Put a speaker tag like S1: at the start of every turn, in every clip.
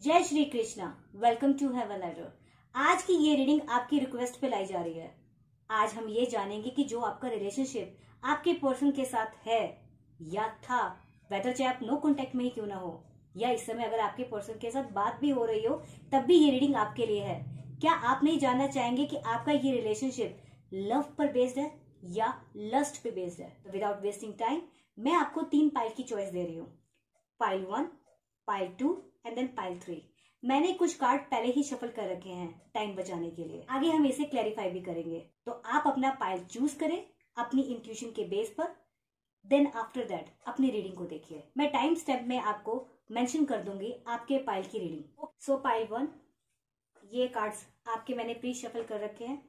S1: जय Shri Krishna. Welcome to have letter आज की ये रीडिंग आपकी रिक्वेस्ट पे लाई जा रही है। आज हम ये जानेंगे कि जो आपका रिलेशनशिप आपके पर्सन के साथ है, या था वेदर चाहे आप नो कॉन्टेक्ट में ही क्यों ना हो, या इस समय अगर आपके पर्सन के साथ बात भी हो रही हो, तब भी ये रीडिंग आपके लिए है। क्या आप नहीं जानना चाहेंगे कि आपका ये रिलेशनशिप लव पर बेस्ड है, या लस्ट पे बेस्ड है? विदाउट वेस्टिंग टाइम मैं आपको तीन पाइल की चॉइस दे रही हूँ। Pile one pile two and then pile three मैंने कुछ कार्ड पहले ही शफल कर रखे हैं टाइम बचाने के लिए। आगे हम इसे क्लैरिफाई भी करेंगे। तो आप अपना पाइल चूज़ करें, अपनी इंट्यूशन के बेस पर देन आफ्टर दैट अपनी रीडिंग को देखिए। मैं टाइम स्टेप में आपको मेंशन कर दूँगी आपके पाइल की रीडिंग सो पाइल वन ये कार्ड्स आपके मैंने प्री शफल कर रखे हैं।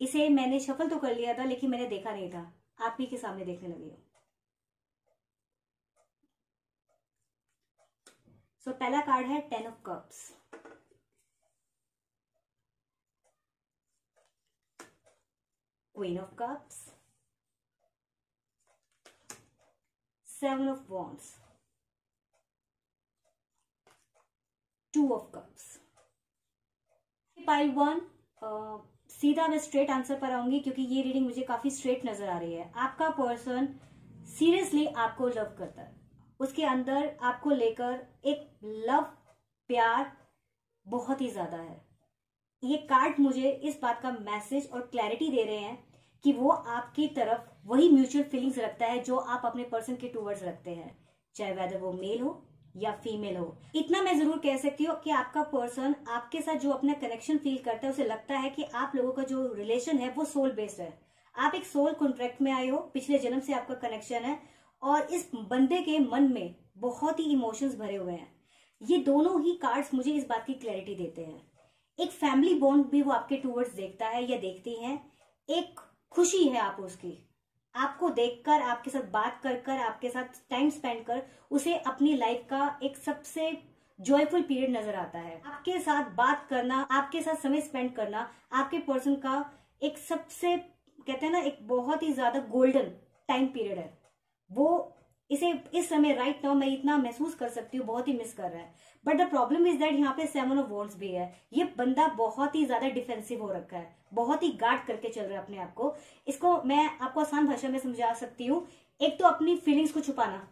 S1: इसे मैंने शफल तो कर लिया था, लेकिन मैंने देखा नहीं था। आप ही के सामने देखने लगी हूँ। सो पहला कार्ड है ten of cups queen of cups seven of wands two of cups pile one सीधा मैं स्ट्रेट आंसर पर आऊँगी क्योंकि ये रीडिंग मुझे काफ़ी स्ट्रेट नज़र आ रही है। आपका पर्सन सीरियसली आपको लव करता है। उसके अंदर आपको लेकर एक लव, प्यार बहुत ही ज़्यादा है। ये कार्ड मुझे इस बात का मैसेज और क्लैरिटी दे रहे हैं कि वो आपकी तरफ़ वही म्यूचुअल फीलिंग्स रखता है जो आप अपने पर्सन के टूवर्ड्स रखते हैं। चाहे वेदर वो मेल हो या फीमेल हो। इतना मैं ज़रूर कह सकती हूँ कि आपका पर्सन आपके साथ जो अपना कनेक्शन फील करता है, उसे लगता है कि आप लोगों का जो रिलेशन है वो सोल बेस्ड है। आप एक सोल कॉन्ट्रैक्ट में आए हो, पिछले जन्म से आपका कनेक्शन है और इस बंदे के मन में बहुत ही इमोशंस भरे हुए हैं। ये दोनों ही कार्ड्स मुझे इस बात की क्लैरिटी देते हैं। एक फैमिली बॉन्ड भी वो आपके टूवर्ड्स देखता है या देखती है। एक खुशी है आप उसकी। आपको देखकर, आपके साथ बात कर कर आपके साथ टाइम स्पेंड कर, उसे अपनी लाइफ का एक सबसे जॉयफुल पीरियड नज़र आता है। आपके साथ बात करना, आपके साथ समय स्पेंड करना, आपके पर्सन का एक सबसे, कहते हैं ना, एक बहुत ही ज़्यादा गोल्डन टाइम पीरियड है। वो इसे, इस समय राइट नाउ मैं इतना महसूस कर सकती हूँ, बहुत ही मिस कर रहा है। But the problem is that यहाँ पे सेवन ऑफ़ वॉन्ट्स भी है। ये बंदा बहुत ही ज़्यादा डिफेंसिव हो रखा है। बहुत ही गार्ड करके चल रहा है अपने आप को। इसको मैं आपको आसान भाषा में समझा सकती हूँ। एक तो अपनी फीलिंग्स को छुपाना।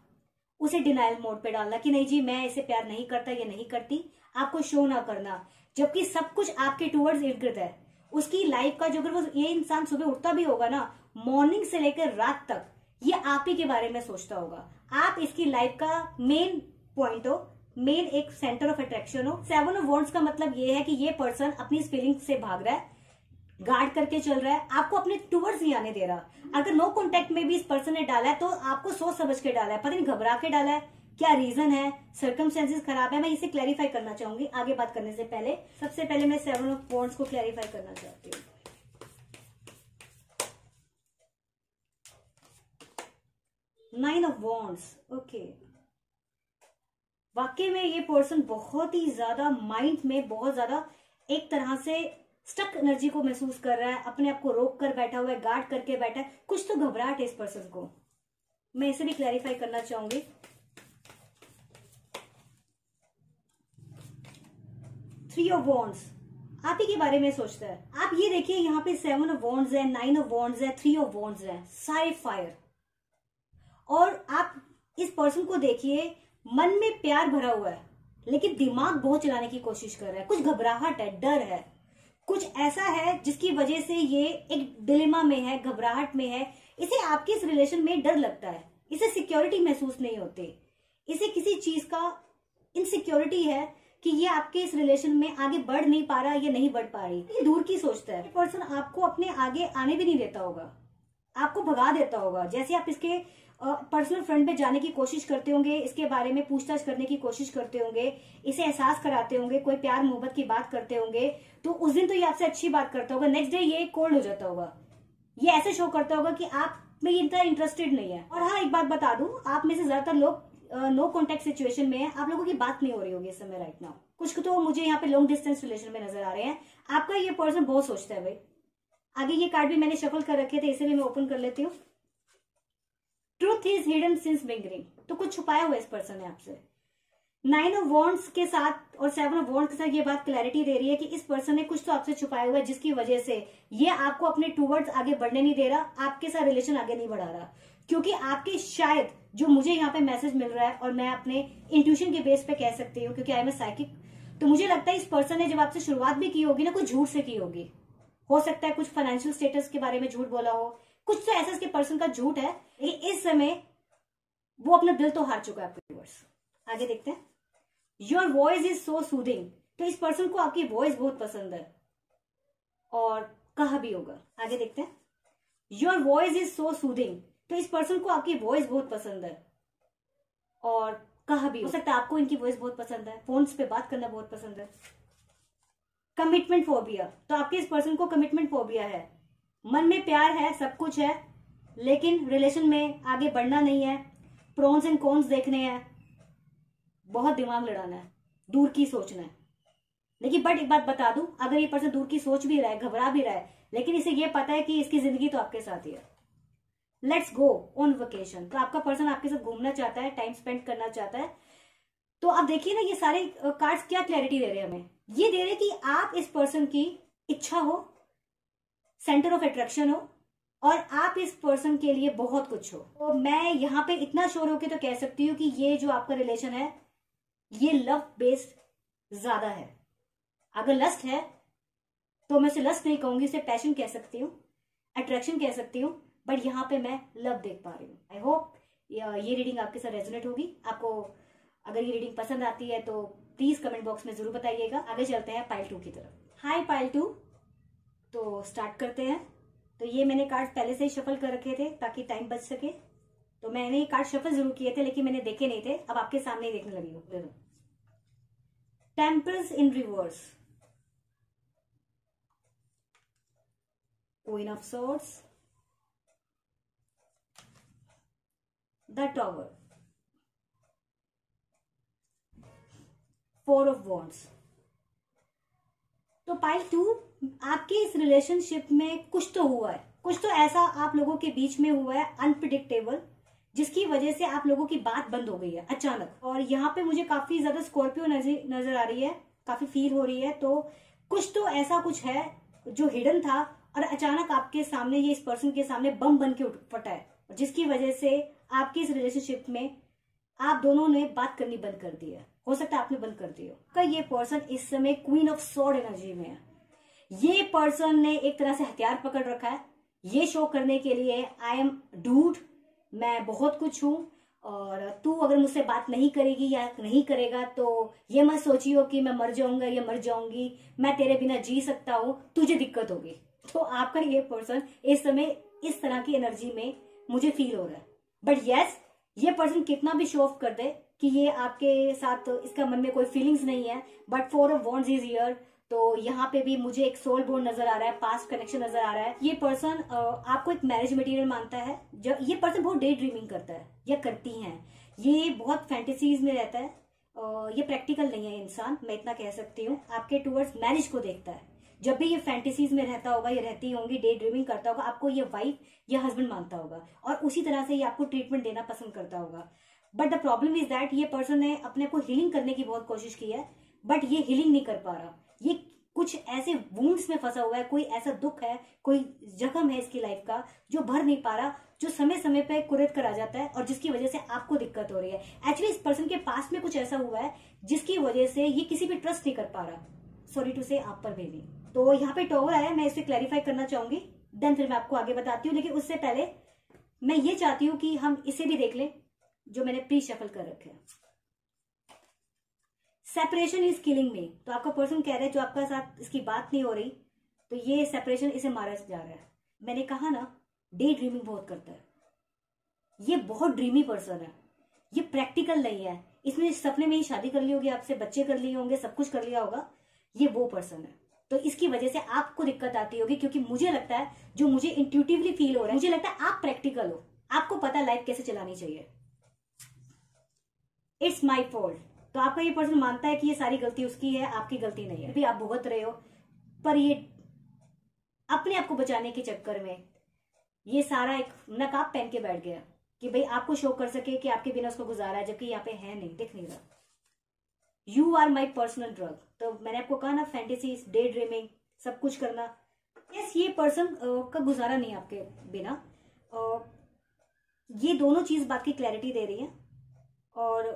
S1: उसे डिनाइल मोड पे डालना कि नहीं जी, मैं इसे प्यार नहीं करता, या नहीं करती। आपको शो ना करना। जबकि सब कुछ आपके टूवर्ड्स इर्द गिर्द है। उसकी लाइफ का जो अगर वो, ये इंसान सुबह उठता भी होगा ना मॉर्निंग से लेकर रात तक ये आप ही के बारे में सोचता होगा। आप इसकी लाइफ का मेन पॉइंट हो मेन एक सेंटर ऑफ़ अट्रैक्शन हो। सेवन ऑफ़ वॉन्ट्स का मतलब ये है कि ये पर्सन अपनी फीलिंग से भाग रहा है गार्ड करके चल रहा है। आपको अपने टूवर्ड्स नहीं आने दे रहा। अगर नो कॉन्टेक्ट में भी इस पर्सन ने डाला है तो आपको सोच समझ के डाला है। पता नहीं घबरा के डाला है, क्या रीजन है सर्कमस्टेंसेस खराब है, मैं इसे क्लैरिफाई करना चाहूँगी आगे बात करने से पहले। सबसे पहले मैं सेवन ऑफ़ वॉन्ट्स को क्लैरिफाई करना चाहती हूँ। नाइन ऑफ़ वॉन्ट्स ओके वाकई में ये पर्सन बहुत ही ज़्यादा माइंड में बहुत ज़्यादा एक तरह से स्टक एनर्जी को महसूस कर रहा है, अपने आप को रोक कर बैठा हुआ है, गार्ड करके बैठा है। कुछ तो घबराहट है इस पर्सन को। मैं इसे भी क्लैरिफाई करना चाहूँगी। थ्री ऑफ़ वॉन्ट्स आप ही के बारे में सोचता है। आप ये देखिए, यहाँ पे सेवन ऑफ़ वॉन्ट्स है नाइन ऑफ़ वॉन्ट्स है थ्री ऑफ़ वॉन्ट्स है। सारे फायर और आप इस पर्सन को देखिए, मन में प्यार भरा हुआ है, लेकिन दिमाग बहुत चलाने की कोशिश कर रहा है। कुछ घबराहट है, डर है। कुछ ऐसा है जिसकी वजह से ये एक डिलेमा में है, घबराहट में है। इसे आपके इस रिलेशन में डर लगता है। इसे सिक्योरिटी महसूस नहीं होती। इसे किसी चीज़ का इनसिक्योरिटी है कि ये आपके इस रिलेशन में आगे बढ़ नहीं पा रहा, या नहीं बढ़ पा रही। ये दूर की सोचता है। पर्सन आपको अपने आगे आने भी नहीं देता होगा। आपको भगा देता होगा। जैसे आप इसके पर्सनल फ्रंट पे जाने की कोशिश करते होंगे, इसके बारे में पूछताछ करने की कोशिश करते होंगे, इसे एहसास कराते होंगे, कोई प्यार मोहब्बत की बात करते होंगे तो उस दिन तो ये आपसे अच्छी बात करता होगा नेक्स्ट डे ये कोल्ड हो जाता होगा। ये ऐसे शो करता होगा कि आप में इतना इंटरेस्टेड नहीं है। और हाँ एक बात बता दू, आप में से ज़्यादातर लोग नो कॉन्टेक्ट सिचुएशन में है। आप लोगों की बात नहीं हो रही होगी इस समय राइट नाउ कुछ तो मुझे यहाँ पे लॉन्ग डिस्टेंस रिलेशन में नज़र आ रहे हैं। आपका ये पर्सन बहुत सोचता है भाई। आगे ये कार्ड भी मैंने शफल कर रखे थे इसे भी मैं ओपन कर लेती हूँ। ट्रूथ इज़ हिडन सिंस बिंगरिंग तो कुछ छुपाया हुआ इस पर्सन ने आपसे। नाइन ऑफ़ वॉन्ट्स के साथ और सेवन ऑफ़ वॉन्ट्स के साथ ये बात क्लैरिटी दे रही है कि इस पर्सन ने कुछ तो आपसे छुपाया हुआ है, जिसकी वजह से ये आपको अपने टूवर्ड्स आगे बढ़ने नहीं दे रहा, आपके साथ रिलेशन आगे नहीं बढ़ा रहा। क्योंकि आपके शायद जो मुझे यहाँ पे मैसेज मिल रहा है और मैं अपने इंट्यूशन के बेस पे कह सकती हूँ, क्योंकि आई एम ए साइकिक तो मुझे लगता है इस पर्सन ने जब आपसे शुरुआत भी की होगी ना, कुछ झूठ से की होगी। हो सकता है कुछ फाइनेंशियल स्टेटस के बारे में झूठ बोला हो। कुछ तो ऐसा इसके पर्सन का झूठ है लेकिन इस समय वो अपना दिल तो हार चुका है आपके आगे देखते हैं। Your voice is so soothing तो इस पर्सन को आपकी वॉइस बहुत पसंद है। और कहा भी होगा। आगे देखते हैं। Your voice is so soothing तो इस पर्सन को आपकी वॉइस बहुत पसंद है। और कहा भी हो सकता है आपको इनकी वॉइस बहुत पसंद है। फ़ोन पे बात करना बहुत पसंद है। कमिटमेंट फोबिया तो आपके इस पर्सन को कमिटमेंट फोबिया है। मन में प्यार है, सब कुछ है, लेकिन रिलेशन में आगे बढ़ना नहीं है। प्रोन्स एंड कॉन्स देखने हैं। बहुत दिमाग लड़ाना है। दूर की सोचना है। लेकिन बट एक बात बता दूँ, अगर ये पर्सन दूर की सोच भी रहा है, घबरा भी रहा है, लेकिन इसे ये पता है कि इसकी ज़िंदगी तो आपके साथ ही है। लेट्स गो ऑन वेकेशन तो आपका पर्सन आपके साथ घूमना चाहता है टाइम स्पेंड करना चाहता है तो आप देखिए ना ये सारे कार्ड्स क्या क्लैरिटी दे रहे हैं हमें। ये दे रहे कि आप इस पर्सन की इच्छा हो सेंटर ऑफ़ अट्रैक्शन हो, और आप इस पर्सन के लिए बहुत कुछ हो। तो मैं यहाँ पे इतना श्योर होकर तो कह सकती हूँ कि ये जो आपका रिलेशन है, ये लव बेस्ड ज़्यादा है। अगर लस्ट है तो मैं इसे लस्ट नहीं कहूँगी, इसे पैशन कह सकती हूँ अट्रैक्शन कह सकती हूँ बट यहाँ पे मैं लव देख पा रही हूँ। आई होप ये रीडिंग आपके साथ रेजोनेट होगी। आपको अगर ये रीडिंग पसंद आती है तो प्लीज़ कमेंट बॉक्स में ज़रूर बताइएगा। आगे चलते हैं पाइल टू की तरफ़। हाई पाइल टू तो स्टार्ट करते हैं। तो ये मैंने कार्ड पहले से ही शफल कर रखे थे ताकि टाइम बच सके। तो मैंने ये कार्ड शफल ज़रूर किए थे, लेकिन मैंने देखे नहीं थे। अब आपके सामने ही देखने लगी हूँ। Temperance in reverse queen of swords the tower four of wands तो पाइल टू आपके इस रिलेशनशिप में कुछ तो हुआ है। कुछ तो ऐसा आप लोगों के बीच में हुआ है अनप्रिडिक्टेबल जिसकी वजह से आप लोगों की बात बंद हो गई है, अचानक। और यहाँ पे मुझे काफ़ी ज़्यादा स्कॉर्पियो नज़र नज़र आ रही है, काफ़ी फील हो रही है। तो कुछ तो ऐसा कुछ है जो हिडन था और अचानक आपके सामने ये इस पर्सन के सामने बम बन के उठ, फटा है। जिसकी वजह से आपकी इस रिलेशनशिप में आप दोनों ने बात करनी बंद कर दी है। हो सकता है आपने बंद कर दी हो। का ये पर्सन इस समय क्वीन ऑफ़ सॉर्ड एनर्जी में है। ये पर्सन ने एक तरह से हथियार पकड़ रखा है। ये शो करने के लिए आई एम डूड मैं बहुत कुछ हूँ, और तू अगर मुझसे बात नहीं करेगी या नहीं करेगा तो ये मत सोचियो कि मैं मर जाऊँगा या मर जाऊँगी। मैं तेरे बिना जी सकता हूँ, तुझे दिक्कत होगी। तो आपका ये पर्सन इस समय इस तरह की एनर्जी में मुझे फील हो रहा है। बट यस ये पर्सन कितना भी शो ऑफ़ कर दे कि ये आपके साथ इसका मन में कोई फीलिंग्स नहीं है but four of is here तो यहाँ पे भी मुझे एक सोल बोर्ड नज़र आ रहा है पास्ट कनेक्शन नज़र आ रहा है। ये पर्सन आपको एक मैरिज मटेरियल मानता है, जो, ये पर्सन बहुत डे ड्रीमिंग करता है, या करती हैं। ये बहुत फैंटेसीज में रहता है ये प्रैक्टिकल नहीं है इंसान, मैं इतना कह सकती हूँ। आपके टूवर्ड्स मैरिज को देखता है। जब भी ये फैंटेसीज में रहता होगा, ये रहती होंगी डे ड्रीमिंग करता होगा, आपको ये वाइफ या हस्बैंड मानता होगा, और उसी तरह से ये आपको ट्रीटमेंट देना पसंद करता होगा। But the problem is that ये पर्सन ने अपने को हीलिंग करने की बहुत कोशिश की है बट ये हीलिंग नहीं कर पा रहा। ये कुछ ऐसे वूंड्स में फंसा हुआ है, कोई ऐसा दुख है, कोई जख्म है इसकी लाइफ का, जो भर नहीं पा रहा, जो समय समय पे कुरेद कर आ जाता है और जिसकी वजह से आपको दिक्कत हो रही है। एक्चुअली इस पर्सन के पास में कुछ ऐसा हुआ है, जिसकी वजह से ये किसी पे ट्रस्ट नहीं कर पा रहा। सॉरी टू से आप पर बेबी तो यहाँ पे टॉवर आया मैं इसे क्लैरिफाई करना चाहूँगी देन फिर मैं आपको आगे बताती हूँ, लेकिन उससे पहले मैं ये चाहती हूँ कि हम इसे भी देख लें। जो मैंने प्री शफल कर रखे हैं। सेपरेशन इज़ किलिंग मी तो आपका पर्सन कह रहा है, जो आपका साथ इसकी बात नहीं हो रही तो ये सेपरेशन इसे मारा जा रहा है। मैंने कहा ना डे ड्रीमिंग बहुत करता है। ये बहुत ड्रीमी पर्सन है। ये प्रैक्टिकल नहीं है। इसने सपने में ही शादी कर ली होगी, आपसे बच्चे कर लिए होंगे, सब कुछ कर लिया होगा। ये वो पर्सन है। तो इसकी वजह से आपको दिक्कत आती होगी, क्योंकि मुझे लगता है, जो मुझे इंट्यूटिवली फील हो रहा है, मुझे लगता है आप प्रैक्टिकल हो। आपको पता लाइफ कैसे चलानी चाहिए। इट्स माई फॉल्ट तो आपका ये पर्सन मानता है कि ये सारी गलती उसकी है, आपकी गलती नहीं है। भी आप भुगत रहे हो, पर ये अपने आप को बचाने के चक्कर में ये सारा एक नकाब पहन के बैठ गया कि भाई आपको शो कर सके कि आपके बिना उसको गुजारा है, जबकि यहाँ पे है नहीं, दिख नहीं रहा। You are my personal drug तो मैंने आपको कहा ना फैंटेसी डे ड्रीमिंग सब कुछ करना। यस ये पर्सन का गुजारा नहीं आपके बिना। ये दोनों चीज़ बात की क्लैरिटी दे रही है। और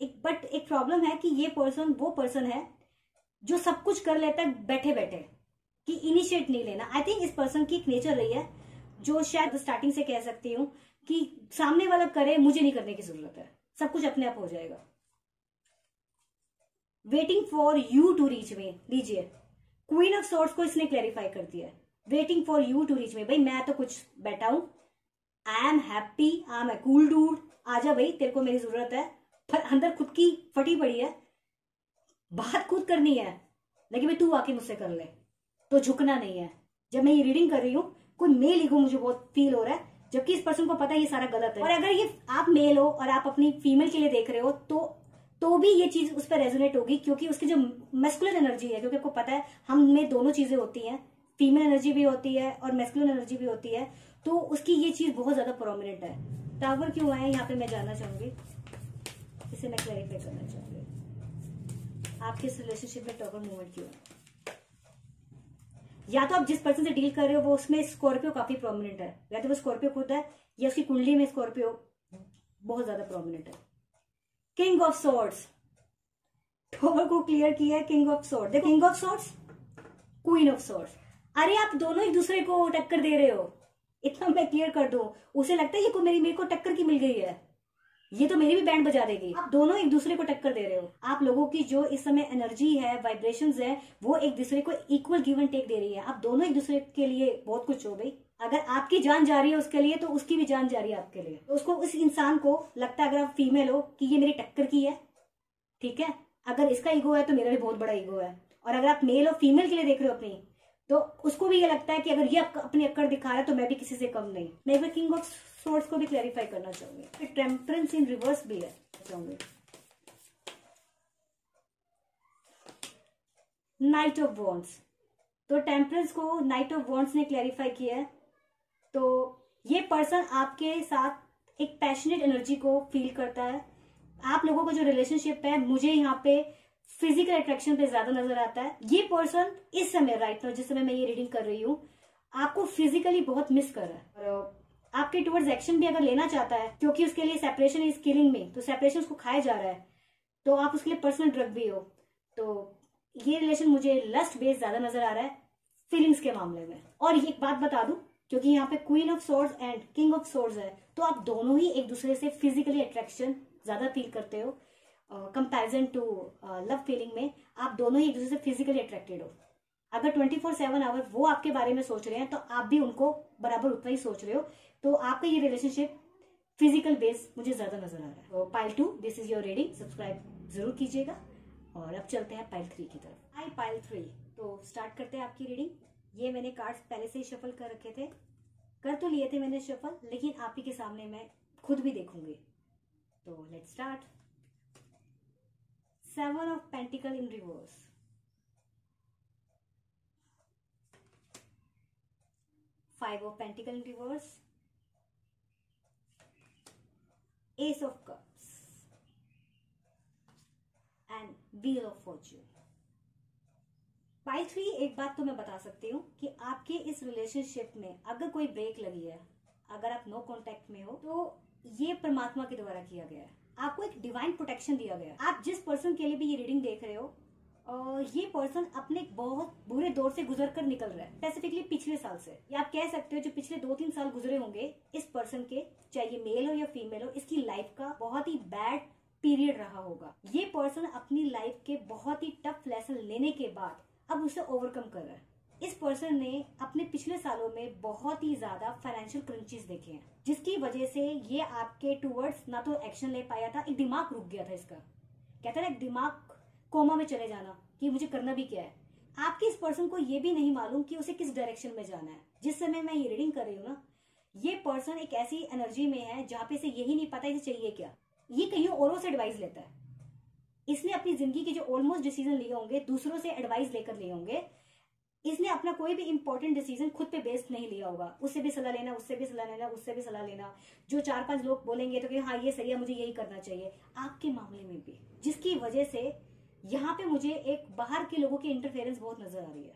S1: एक बट एक प्रॉब्लम है कि ये पर्सन वो पर्सन है जो सब कुछ कर लेता है बैठे बैठे कि इनिशिएट नहीं लेना। आई थिंक इस पर्सन की एक नेचर रही है, जो शायद स्टार्टिंग से कह सकती हूँ कि सामने वाला करे, मुझे नहीं करने की ज़रूरत है। सब कुछ अपने आप हो जाएगा। Waiting for you to reach me लीजिए। क्वीन ऑफ़ सोर्स को इसने क्लैरिफाई कर दिया waiting for you to reach me भाई, मैं तो कुछ बैठा हूँ I am happy I am a cool dude आजा भाई, तेरे को मेरी ज़रूरत है। पर अंदर खुद की फटी पड़ी है। बात खुद करनी है, लेकिन भाई तू आके मुझसे कर ले। तो झुकना नहीं है। जब मैं ये रीडिंग कर रही हूँ, कोई मेल ईगो मुझे बहुत फील हो रहा है, जबकि इस पर्सन को पता है ये सारा गलत है। और अगर ये आप मेल हो और आप अपनी फीमेल के लिए देख रहे हो तो तो भी ये चीज़ उस पर रेजोनेट होगी, क्योंकि उसकी जो मेस्कुलर एनर्जी है, क्योंकि आपको पता है, हम में दोनों चीज़ें होती हैं। फीमेल एनर्जी भी होती है और मेस्कुलर एनर्जी भी होती है। तो उसकी ये चीज़ बहुत ज़्यादा प्रोमिनेंट है। टावर क्यों आए यहाँ पे मैं जानना चाहूँगी। इसे मैं क्लैरिफाई करना चाहूँगी। आपके इस रिलेशनशिप में टावर मूवमेंट क्यों है? या तो आप जिस पर्सन से डील कर रहे हो, वो उसमें स्कॉर्पियो काफ़ी प्रोमिनेंट है। या तो वो स्कॉर्पियो खुद है, या उसकी कुंडली में स्कॉर्पियो बहुत ज़्यादा प्रोमिनेंट है। किंग ऑफ़ सोर्ड्स टोवर को क्लियर किया है king of sword king of swords queen of swords अरे, आप दोनों एक दूसरे को टक्कर दे रहे हो। इतना मैं क्लियर कर दू उसे लगता है ये को मेरी मेरे को टक्कर की मिल गई है। ये तो मेरी भी बैंड बजा देगी। आप दोनों एक दूसरे को टक्कर दे रहे हो। आप लोगों की जो इस समय एनर्जी है वाइब्रेशन है वो एक दूसरे को इक्वल गिव एंड टेक दे रही है। आप दोनों एक दूसरे के लिए बहुत कुछ हो भाई अगर आपकी जान जा रही है उसके लिए तो उसकी भी जान जा रही है आपके लिए। उसको उस इंसान को लगता है अगर आप फीमेल हो कि ये मेरी टक्कर की है ठीक है? अगर इसका ईगो है तो मेरा भी बहुत बड़ा ईगो है। और अगर आप मेल और फीमेल के लिए देख रहे हो अपनी तो उसको भी ये लगता है कि अगर ये अपने अक्कड़ दिखा रहा है तो मैं भी किसी से कम नहीं। मैं किंग ऑफ़ सोर्स को भी क्लैरिफाई करना चाहूँगी। फिर टेम्परेंस इन रिवर्स भी है, चाहूँगी। नाइट ऑफ़ वॉन्ट्स तो टेम्परेंस को नाइट ऑफ़ वॉन्ट्स ने क्लैरिफाई किया है। तो ये पर्सन आपके साथ एक पैशनेट एनर्जी को फील करता है। आप लोगों का जो रिलेशनशिप है, मुझे यहाँ पे फ़िज़िकल अट्रैक्शन पे ज़्यादा नज़र आता है। ये पर्सन इस समय राइट नाउ जिस समय मैं ये रीडिंग कर रही हूँ, आपको फिजिकली बहुत मिस कर रहा है। और आपके टुवर्ड्स एक्शन भी अगर लेना चाहता है, क्योंकि उसके लिए सेपरेशन इज़ किलिंग में तो सेपरेशन उसको खाया जा रहा है तो आप उसके लिए पर्सनल ड्रग भी हो। तो ये रिलेशन मुझे लस्ट बेस्ड ज़्यादा नज़र आ रहा है फीलिंग्स के मामले में। और एक बात बता दू, क्योंकि यहाँ पे queen of swords and king of swords है तो आप दोनों ही एक दूसरे से फिजिकली अट्रैक्शन ज़्यादा फील करते हो। कंपेरिजन टू लव फीलिंग में आप दोनों ही एक दूसरे से फिजिकली अट्रैक्टेड हो। अगर ट्वेंटी फोर सेवन आवर वो आपके बारे में सोच रहे हैं तो आप भी उनको बराबर उतना ही सोच रहे हो। तो आपका ये रिलेशनशिप फ़िज़िकल बेस मुझे ज़्यादा नज़र आ रहा है। Pile two this is your reading subscribe ज़रूर कीजिएगा। और अब चलते हैं पाइल थ्री की तरफ़। आई पाइल थ्री तो स्टार्ट करते हैं आपकी रीडिंग ये मैंने कार्ड्स पहले से ही शफल कर रखे थे। कर तो लिए थे मैंने शफल लेकिन आप ही के सामने मैं खुद भी देखूँगी। तो let start seven of pentacle in reverse five of pentacle in reverse ace of cups. And wheel of fortune pile three एक बात तो मैं बता सकती हूँ कि आपके इस रिलेशनशिप में अगर कोई ब्रेक लगी है, अगर आप नो no कांटेक्ट में हो तो ये परमात्मा के द्वारा किया गया है। आपको एक डिवाइन प्रोटेक्शन दिया गया आप जिस पर्सन के लिए भी ये रीडिंग देख रहे हो ये पर्सन अपने बहुत बुरे दौर से गुजर कर निकल रहा है स्पेसिफिकली पिछले साल से। या आप कह सकते हो जो पिछले दो तीन साल गुजरे होंगे, इस पर्सन के, चाहे ये मेल हो या फीमेल हो, इसकी लाइफ का बहुत ही बैड पीरियड रहा होगा। ये पर्सन अपनी लाइफ के बहुत ही टफ लेसन लेने के बाद अब उसे ओवरकम कर रहा है। इस पर्सन ने अपने पिछले सालों में बहुत ही ज़्यादा फाइनेंशियल क्रंचेस देखे हैं, जिसकी वजह से ये आपके टूवर्ड्स ना तो एक्शन ले पाया था, एक दिमाग रुक गया था इसका। कहते ना, एक दिमाग कोमा में चले जाना कि मुझे करना भी क्या है। आपके इस पर्सन को ये भी नहीं मालूम कि उसे किस डायरेक्शन में जाना है। जिस समय मैं ये रीडिंग कर रही हूँ ना, ये पर्सन एक ऐसी एनर्जी में है जहाँ पे इसे यही नहीं पता इसे चाहिए क्या। ये कहीं औरों से एडवाइस लेता है। इसने अपनी ज़िंदगी के जो ऑलमोस्ट डिसीज़न लिए होंगे, दूसरों से एडवाइस लेकर लिए होंगे इसने अपना कोई भी इंपॉर्टेंट डिसीज़न खुद पे बेस्ड नहीं लिया होगा। उससे भी सलाह लेना, उससे भी सलाह लेना, उससे भी सलाह लेना। जो चार पाँच लोग बोलेंगे तो कि हाँ ये सही है, मुझे यही करना चाहिए। आपके मामले में भी, जिसकी वजह से यहाँ पे मुझे एक बाहर के लोगों की इंटरफेरेंस बहुत नज़र आ रही है।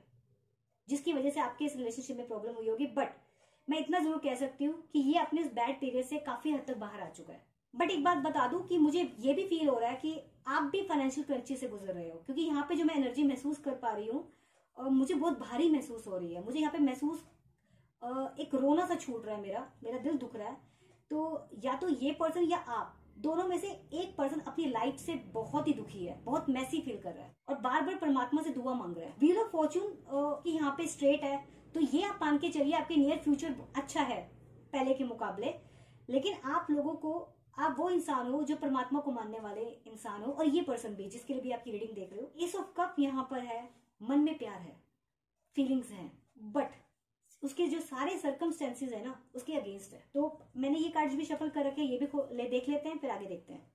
S1: जिसकी वजह से आपके इस रिलेशनशिप में प्रॉब्लम हुई होगी। बट मैं इतना ज़रूर कह सकती हूँ कि ये अपने इस बैड पीरियड से काफ़ी हद तक बाहर आ चुका है। बट एक बात बता दूँ कि मुझे ये भी फील हो रहा है कि आप भी फाइनेंशियल क्रंची से गुजर रहे हो। क्योंकि यहाँ पे जो मैं एनर्जी महसूस कर पा रही हूँ मुझे बहुत भारी महसूस हो रही है। मुझे यहाँ पे महसूस एक रोना सा छूट रहा है मेरा मेरा दिल दुख रहा है। तो या तो ये पर्सन या आप, दोनों में से एक पर्सन अपनी लाइफ से बहुत ही दुखी है, बहुत मैसी फील कर रहा है और बार बार परमात्मा से दुआ मांग रहा है। व्हील ऑफ़ फॉर्चून की यहाँ पे स्ट्रेट है तो ये आप मान के चलिए आपके नियर फ्यूचर अच्छा है, पहले के मुकाबले। लेकिन आप लोगों को, आप वो इंसान हो जो परमात्मा को मानने वाले इंसान हो और ये पर्सन भी, जिसके लिए भी आपकी रीडिंग देख रहे हो। इस ऑफ़ कप यहाँ पर है मन में प्यार है फीलिंग्स हैं बट उसके जो सारे सर्कमस्टेंसेज है ना, उसके अगेंस्ट है। तो मैंने ये कार्ड भी शफल कर रखे ये भी ले देख लेते हैं, फिर आगे देखते हैं।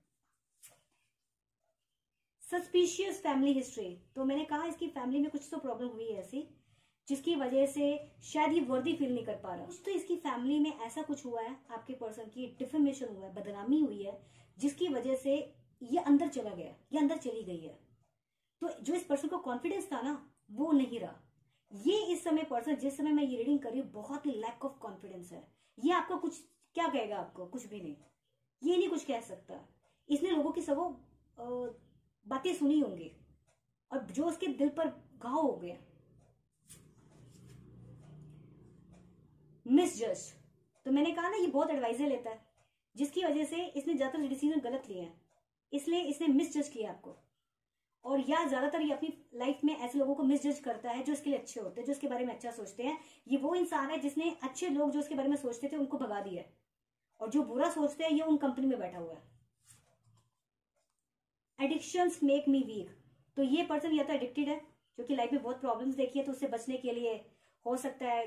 S1: सस्पिशियस फैमिली हिस्ट्री तो मैंने कहा, इसकी फैमिली में कुछ तो प्रॉब्लम हुई है ऐसी, जिसकी वजह से शायद ये वर्दी फील नहीं कर पा रहा। कुछ तो इसकी फैमिली में ऐसा कुछ हुआ है, आपके पर्सन की डिफेमेशन हुआ है, बदनामी हुई है, जिसकी वजह से ये अंदर चला गया ये अंदर चली गई है। तो जो इस पर्सन को कॉन्फिडेंस था ना, वो नहीं रहा। ये इस समय पर्सन जिस समय मैं ये रीडिंग कर रही हूँ, बहुत ही लैक ऑफ़ कॉन्फिडेंस है। ये आपका कुछ, क्या कहेगा आपको? कुछ भी नहीं। ये नहीं कुछ कह सकता। इसने लोगों की सब बातें सुनी होंगी। और जो उसके दिल पर घाव हो गया। मिस जज तो मैंने कहा ना, ये बहुत एडवाइजर लेता है। जिसकी वजह से इसने ज़्यादातर डिसीज़न गलत लिए हैं। इसलिए इसने मिस जज किया आपको। और या ज़्यादातर ये अपनी लाइफ में ऐसे लोगों को मिस जज करता है जो इसके लिए अच्छे होते हैं, जो इसके बारे में अच्छा सोचते हैं। ये वो इंसान है जिसने अच्छे लोग जो इसके बारे में सोचते थे उनको भगा दिया और जो बुरा सोचते हैं, ये उन कंपनी में बैठा हुआ है। एडिक्शन मेक मी वीक तो ये पर्सन या तो एडिक्टेड है, जो कि लाइफ में बहुत प्रॉब्लम्स देखी है तो उससे बचने के लिए हो सकता है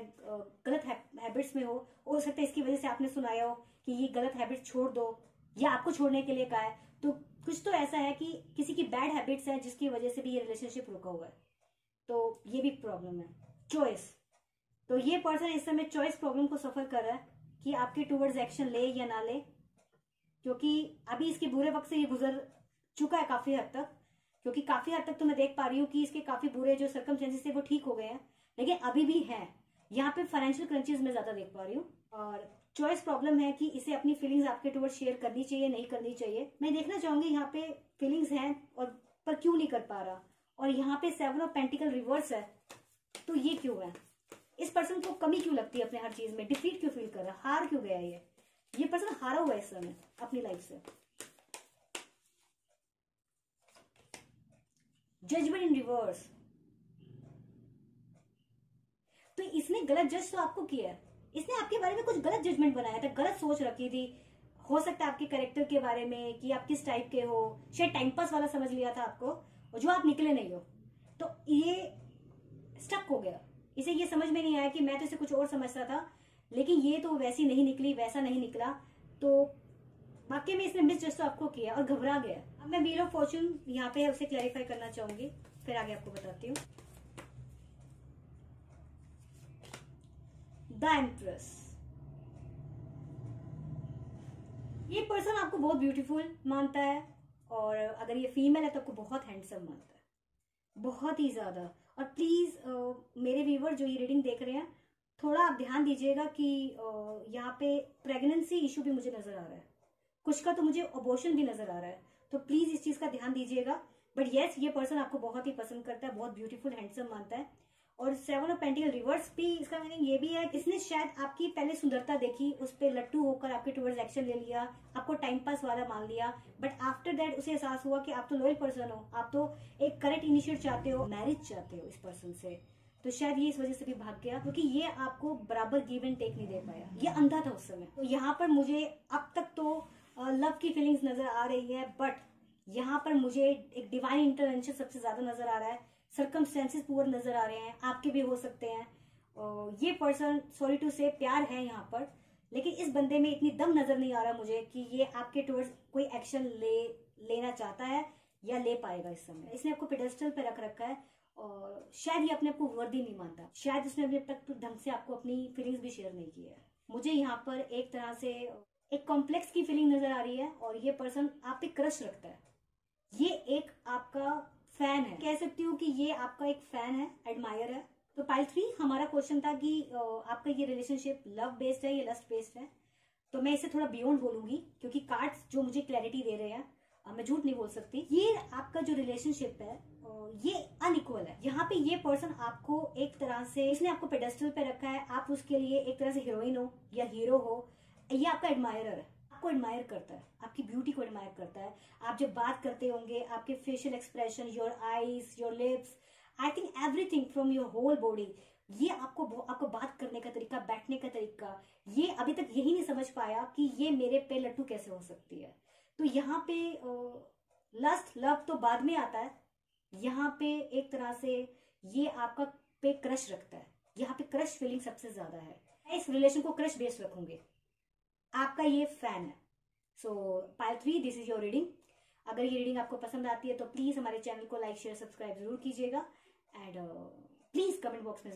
S1: गलत हैबिट्स में हो। हो सकता है इसकी वजह से आपने सुनाया हो कि ये गलत हैबिट छोड़ दो, या आपको छोड़ने के लिए कहा है। तो कुछ तो ऐसा है कि किसी की बैड हैबिट्स है जिसकी वजह से भी ये रिलेशनशिप रुका हुआ है। तो ये भी प्रॉब्लम है। चॉइस तो ये पर्सन इस समय चॉइस प्रॉब्लम को सफ़र कर रहा है कि आपके टूवर्ड्स एक्शन ले या ना ले। क्योंकि अभी इसके बुरे वक्त से ये गुजर चुका है काफ़ी हद तक। क्योंकि काफ़ी हद तक तो मैं देख पा रही हूँ कि इसके काफ़ी बुरे जो सर्कमस्टेंसेस थे वो ठीक हो गए हैं। लेकिन अभी भी है। यहाँ पे फाइनेंशियल क्रंचेस में ज़्यादा देख पा रही हूँ। और चॉइस प्रॉब्लम है कि इसे अपनी फीलिंग्स आपके टूवर्ड शेयर करनी चाहिए, नहीं करनी चाहिए। मैं देखना चाहूँगी यहाँ पे फीलिंग्स हैं और पर क्यों नहीं कर पा रहा। और यहाँ पे सेवन ऑफ़ पेंटिकल रिवर्स है तो ये क्यों है? इस पर्सन को कमी क्यों लगती है अपने हर चीज़ में? डिफीट क्यों फील कर रहा है? हार क्यों गया ये? ये पर्सन हारा हुआ है इस समय, अपनी लाइफ से। जजमेंट इन रिवर्स तो इसने गलत जज तो आपको किया है। इसने आपके बारे में कुछ गलत जजमेंट बनाया था, गलत सोच रखी थी। हो सकता है आपके करेक्टर के बारे में कि आप किस टाइप के हो। शायद टाइम पास वाला समझ लिया था आपको जो आप निकले नहीं हो। तो ये स्टक हो गया। इसे ये समझ में नहीं आया कि मैं तो इसे कुछ और समझता था, लेकिन ये तो वैसी नहीं निकली, वैसा नहीं निकला। तो वाकई में इसने मिस जस्ट आपको किया और घबरा गया। अब मैं व्हील ऑफ़ फॉर्चून यहाँ पे उसे क्लैरिफाई करना चाहूँगी। फिर आगे आपको बताती हूँ। द एम्प्रेस ये पर्सन आपको बहुत ब्यूटीफुल मानता है और अगर ये फीमेल है तो आपको बहुत हैंडसम मानता है। बहुत ही ज़्यादा। और प्लीज़ मेरे व्यूवर जो ये रीडिंग देख रहे हैं, थोड़ा आप ध्यान दीजिएगा कि यहाँ पे प्रेगनेंसी इशू भी मुझे नज़र आ रहा है। कुछ का तो मुझे अबोशन भी नज़र आ रहा है। तो प्लीज़ इस चीज़ का ध्यान दीजिएगा। बट यस ये पर्सन आपको बहुत ही पसंद करता है, बहुत ब्यूटीफुल हैंडसम मानता है। और सेवन ऑफ़ पेंटिकल रिवर्स भी, इसका मीनिंग ये भी है, इसने शायद आपकी पहले सुंदरता देखी, उस पर लट्टू होकर आपके टूवर्ड्स एक्शन ले लिया, आपको टाइम पास वाला मान लिया बट आफ्टर दैट उसे एहसास हुआ कि आप तो लॉयल पर्सन हो, आप तो एक करेक्ट इनिशिएट चाहते हो मैरिज चाहते हो इस पर्सन से। तो शायद ये इस वजह से भी भाग गया, क्योंकि ये आपको बराबर गिव एंड टेक नहीं दे पाया। ये अंधा था उस समय। तो यहाँ पर मुझे अब तक तो लव की फीलिंग्स नज़र आ रही है बट यहाँ पर मुझे एक डिवाइन इंटरवेंशन सबसे ज़्यादा नज़र आ रहा है। सरकमस्टेंसेस पुअर नज़र आ रहे हैं, आपके भी हो सकते हैं। ये पर्सन सॉरी टू से प्यार है यहाँ पर, लेकिन इस बंदे में इतनी दम नज़र नहीं आ रहा मुझे कि ये आपके टूवर्ड्स कोई एक्शन ले, लेना चाहता है या ले पाएगा इस समय। इसने आपको पेडेस्टल पे रख रखा है और शायद ये अपने आपको वर्दी नहीं मानता। शायद उसने अभी तक ढंग से आपको अपनी फीलिंग्स भी शेयर नहीं की है। मुझे यहाँ पर एक तरह से एक कॉम्प्लेक्स की फीलिंग नज़र आ रही है और ये पर्सन आप पे क्रश रखता है। ये एक आपका फ़ैन है। कह सकती हूँ कि ये आपका एक फ़ैन है एडमायर है। तो पाइल थ्री हमारा क्वेश्चन था कि आपका ये रिलेशनशिप लव बेस्ड है या लस्ट बेस्ड है? तो मैं इसे थोड़ा बियॉन्ड बोलूँगी, क्योंकि कार्ड्स जो मुझे क्लैरिटी दे रहे हैं मैं झूठ नहीं बोल सकती। ये आपका जो रिलेशनशिप है ये अनइक्वल है। यहाँ पे ये पर्सन आपको एक तरह से, इसने आपको पेडेस्टल पे रखा है, आप उसके लिए एक तरह से हीरोइन हो या हीरो हो, ये आपका एडमायर है। आपको एडमायर करता है, आपकी ब्यूटी को एडमायर करता है। आप जब बात करते होंगे, आपके facial expression your eyes your lips I think everything from your whole body ये आपको आपको बात करने का तरीका, बैठने का तरीका, ये अभी तक यही नहीं समझ पाया कि ये मेरे पे लट्टू कैसे हो सकती है। तो यहाँ पे लस्ट लव तो बाद में आता है। यहाँ पे एक तरह से ये आपका पे क्रश रखता है। यहाँ पे क्रश फीलिंग सबसे ज़्यादा है। इस रिलेशन को क्रश बेस्ड रखूँगे। आपका ये फ़ैन है। So pile three this is your reading अगर ये रीडिंग आपको पसंद आती है तो प्लीज़ हमारे चैनल को लाइक शेयर सब्सक्राइब ज़रूर कीजिएगा। एंड प्लीज़ कमेंट बॉक्स में